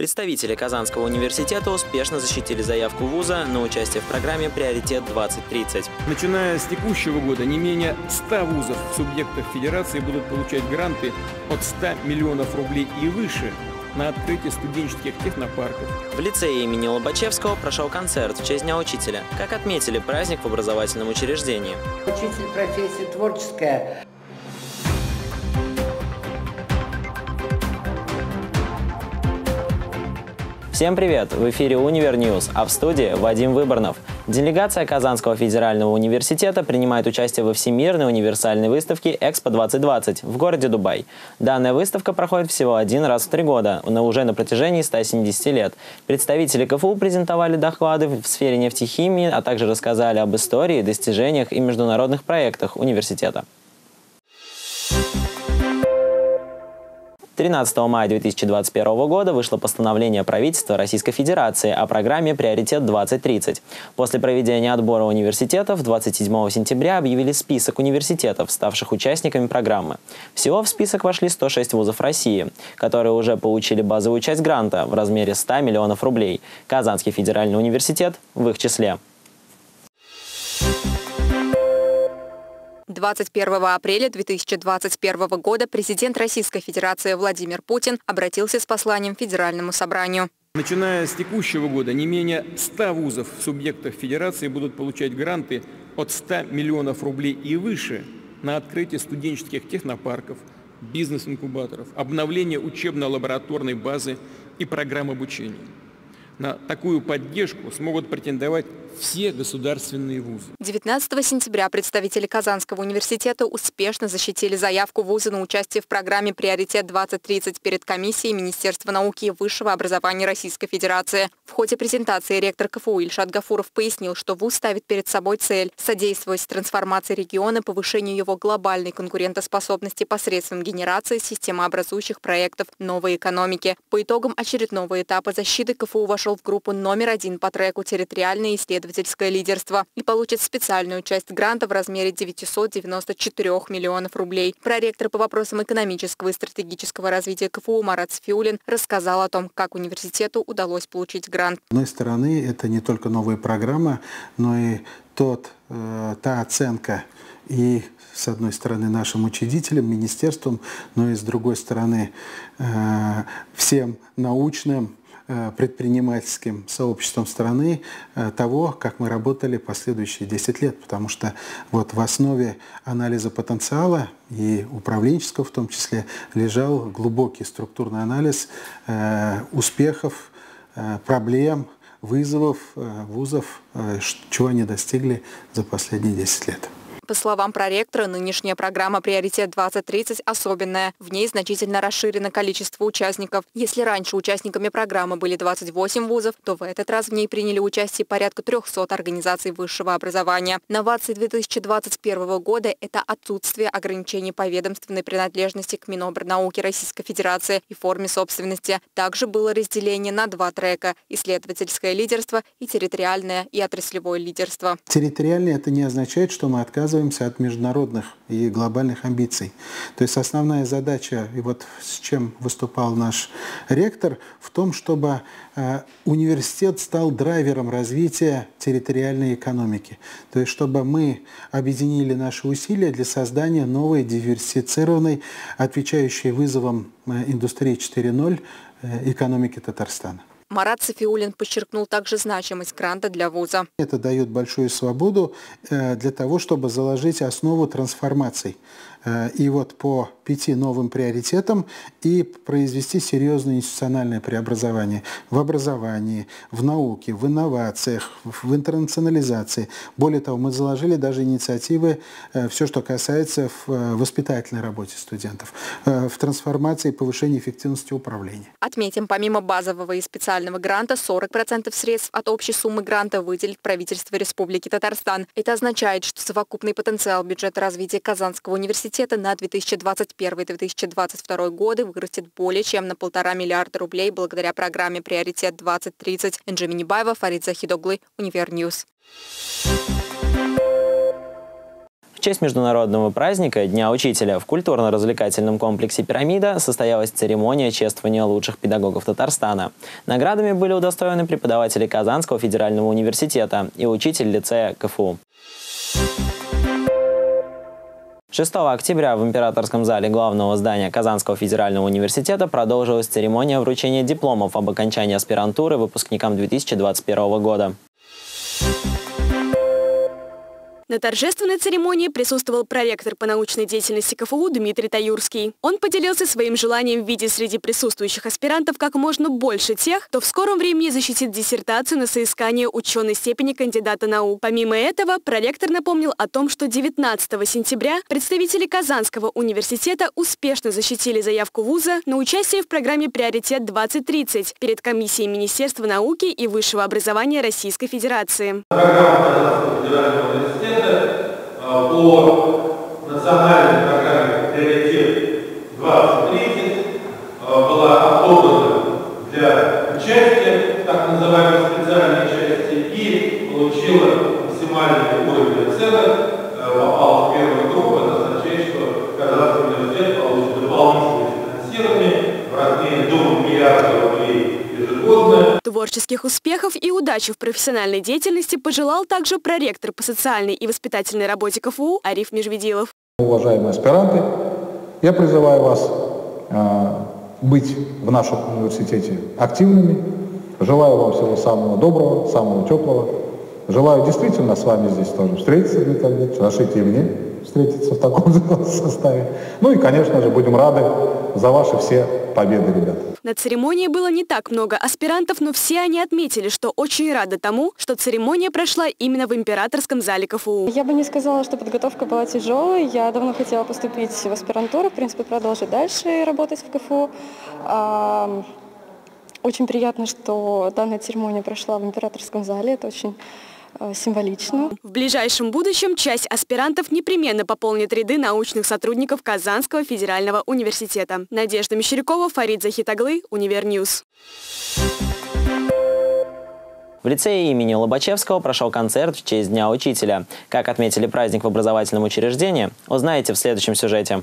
Представители Казанского университета успешно защитили заявку вуза на участие в программе «Приоритет-2030». Начиная с текущего года не менее 100 вузов в субъектах Федерации будут получать гранты от 100 миллионов рублей и выше на открытие студенческих технопарков. В лицее имени Лобачевского прошел концерт в честь Дня учителя. Как отметили праздник в образовательном учреждении. Учитель профессия творческая. Всем привет! В эфире «Универ News», а в студии Вадим Выборнов. Делегация Казанского федерального университета принимает участие во Всемирной универсальной выставке «Экспо-2020» в городе Дубай. Данная выставка проходит всего один раз в три года, но уже на протяжении 170 лет. Представители КФУ презентовали доклады в сфере нефтехимии, а также рассказали об истории, достижениях и международных проектах университета. 13 мая 2021 года вышло постановление правительства Российской Федерации о программе «Приоритет-2030». После проведения отбора университетов 27 сентября объявили список университетов, ставших участниками программы. Всего в список вошли 106 вузов России, которые уже получили базовую часть гранта в размере 100 миллионов рублей. Казанский федеральный университет в их числе. 21 апреля 2021 года президент Российской Федерации Владимир Путин обратился с посланием Федеральному собранию. Начиная с текущего года не менее 100 вузов в субъектах Федерации будут получать гранты от 100 миллионов рублей и выше на открытие студенческих технопарков, бизнес-инкубаторов, обновление учебно-лабораторной базы и программ обучения. На такую поддержку смогут претендовать все государственные вузы. 19 сентября представители Казанского университета успешно защитили заявку вуза на участие в программе «Приоритет-2030» перед комиссией Министерства науки и высшего образования Российской Федерации. В ходе презентации ректор КФУ Ильшат Гафуров пояснил, что вуз ставит перед собой цель содействовать трансформации региона, повышению его глобальной конкурентоспособности посредством генерации системообразующих проектов новой экономики. По итогам очередного этапа защиты КФУ вошел в группу номер один по треку «Территориальные исследования исследовательское лидерство и получит специальную часть гранта в размере 994 миллионов рублей. Проректор по вопросам экономического и стратегического развития КФУ Марат Сфиулин рассказал о том, как университету удалось получить грант. С одной стороны, это не только новая программа, но и тот, э, та оценка и с одной стороны нашим учредителям, министерством, но и с другой стороны э, всем научным предпринимательским сообществом страны э, того, как мы работали последующие 10 лет, потому что вот в основе анализа потенциала и управленческого в том числе лежал глубокий структурный анализ э, успехов, проблем, вызовов вузов, чего они достигли за последние 10 лет. По словам проректора, нынешняя программа «Приоритет-2030» особенная. В ней значительно расширено количество участников. Если раньше участниками программы были 28 вузов, то в этот раз в ней приняли участие порядка 300 организаций высшего образования. Новации 2021 года – это отсутствие ограничений по ведомственной принадлежности к Минобрнауке Российской Федерации и форме собственности. Также было разделение на два трека – исследовательское лидерство и территориальное и отраслевое лидерство. Территориальное – это не означает, что мы отказываемся отказываемся от международных и глобальных амбиций. То есть основная задача, и вот с чем выступал наш ректор, в том, чтобы э, университет стал драйвером развития территориальной экономики. То есть чтобы мы объединили наши усилия для создания новой диверсифицированной, отвечающей вызовам э, индустрии 4.0 э, экономики Татарстана. Марат Софиулин подчеркнул также значимость гранта для вуза. Это дает большую свободу э, для того, чтобы заложить основу трансформаций. Э, и вот по пяти новым приоритетам и произвести серьезное институциональное преобразование в образовании, в науке, в инновациях, в интернационализации. Более того, мы заложили даже инициативы, э, все, что касается в э, воспитательной работе студентов, в трансформации и повышении эффективности управления. Отметим, помимо базового и специального гранта, 40% средств от общей суммы гранта выделит правительство Республики Татарстан. Это означает, что совокупный потенциал бюджета развития Казанского университета на 2021 2021-2022 годы вырастет более чем на полтора миллиарда рублей благодаря программе «Приоритет-2030». Энджи Минибаева, Фарид Захидоглы, Универ News. В честь международного праздника Дня учителя в культурно-развлекательном комплексе «Пирамида» состоялась церемония чествования лучших педагогов Татарстана. Наградами были удостоены преподаватели Казанского федерального университета и учитель лицея КФУ. 6 октября в императорском зале главного здания Казанского федерального университета продолжилась церемония вручения дипломов об окончании аспирантуры выпускникам 2021 года. На торжественной церемонии присутствовал проректор по научной деятельности КФУ Дмитрий Таюрский. Он поделился своим желанием видеть среди присутствующих аспирантов как можно больше тех, кто в скором времени защитит диссертацию на соискание ученой степени кандидата наук. Помимо этого, проректор напомнил о том, что 19 сентября представители Казанского университета успешно защитили заявку вуза на участие в программе «Приоритет-2030» перед комиссией Министерства науки и высшего образования Российской Федерации. Программа Э, по национальной программе «Приоритет 2030» э, была отобрана для участия в так называемой специальной части и получила максимальный уровень оценок, э, попала в первую группу, это означает, что Казанский университет получит дополнительное финансирование в размере 2 миллиардов рублей ежегодно. Творческих успехов и удачи в профессиональной деятельности пожелал также проректор по социальной и воспитательной работе КФУ Ариф Межведилов. Уважаемые аспиранты, я призываю вас э, быть в нашем университете активными. Желаю вам всего самого доброго, самого теплого. Желаю действительно с вами здесь тоже встретиться, Дмитрий Андреевич, разрешите и мне встретиться в таком составе. Ну и, конечно же, будем рады за ваши все победы, ребята. На церемонии было не так много аспирантов, но все они отметили, что очень рады тому, что церемония прошла именно в императорском зале КФУ. Я бы не сказала, что подготовка была тяжелой. Я давно хотела поступить в аспирантуру, в принципе, продолжить дальше работать в КФУ. Очень приятно, что данная церемония прошла в императорском зале. Это очень символично. В ближайшем будущем часть аспирантов непременно пополнит ряды научных сотрудников Казанского федерального университета. Надежда Мещерякова, Фарид Захитаглы, Универ News. В лицее имени Лобачевского прошел концерт в честь Дня учителя. Как отметили праздник в образовательном учреждении, узнаете в следующем сюжете.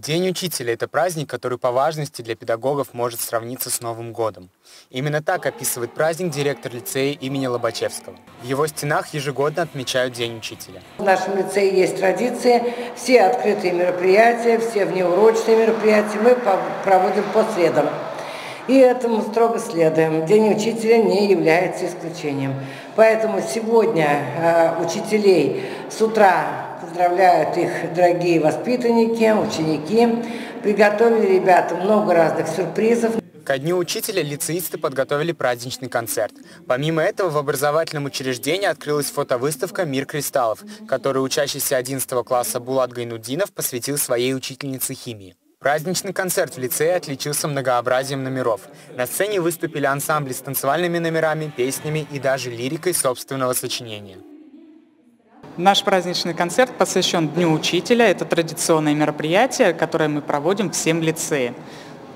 День учителя – это праздник, который по важности для педагогов может сравниться с Новым годом. Именно так описывает праздник директор лицея имени Лобачевского. В его стенах ежегодно отмечают День учителя. В нашем лицее есть традиция, все открытые мероприятия, все внеурочные мероприятия мы проводим по средам. И этому строго следуем. День учителя не является исключением. Поэтому сегодня э, учителей с утра Поздравляют их дорогие воспитанники, ученики. Приготовили ребята много разных сюрпризов. Ко Дню Учителя лицеисты подготовили праздничный концерт. Помимо этого, в образовательном учреждении открылась фотовыставка «Мир кристаллов», которую учащийся 11 класса Булат Гайнудинов посвятил своей учительнице химии. Праздничный концерт в лицее отличился многообразием номеров. На сцене выступили ансамбли с танцевальными номерами, песнями и даже лирикой собственного сочинения. Наш праздничный концерт посвящен Дню Учителя. Это традиционное мероприятие, которое мы проводим всем лицее.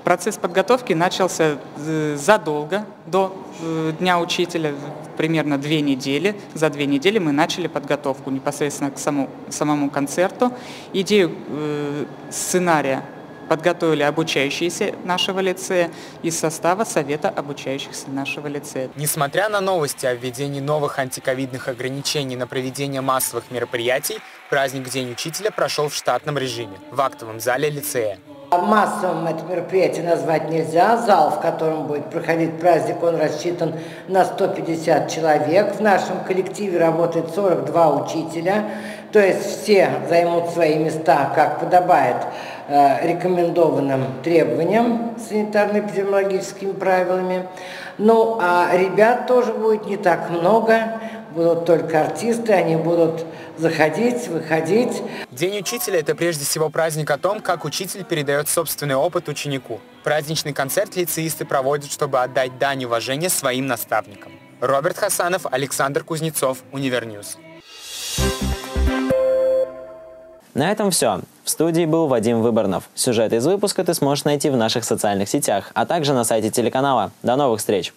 Процесс подготовки начался э, задолго до э, Дня Учителя, примерно две недели. За две недели мы начали подготовку непосредственно к самому, самому концерту. Идею э, сценария подготовили обучающиеся нашего лицея из состава Совета обучающихся нашего лицея. Несмотря на новости о введении новых антиковидных ограничений на проведение массовых мероприятий, праздник День учителя прошел в штатном режиме, в актовом зале лицея. Массовым это мероприятие назвать нельзя. Зал, в котором будет проходить праздник, он рассчитан на 150 человек. В нашем коллективе работает 42 учителя. То есть все займут свои места, как подобает рекомендованным требованиям санитарно-эпидемиологическими правилами. Ну, а ребят тоже будет не так много будут только артисты, они будут заходить, выходить. День учителя – это прежде всего праздник о том, как учитель передает собственный опыт ученику. Праздничный концерт лицеисты проводят, чтобы отдать дань уважения своим наставникам. Роберт Хасанов, Александр Кузнецов, Универ News. На этом все. В студии был Вадим Выборнов. Сюжет из выпуска ты сможешь найти в наших социальных сетях, а также на сайте телеканала. До новых встреч!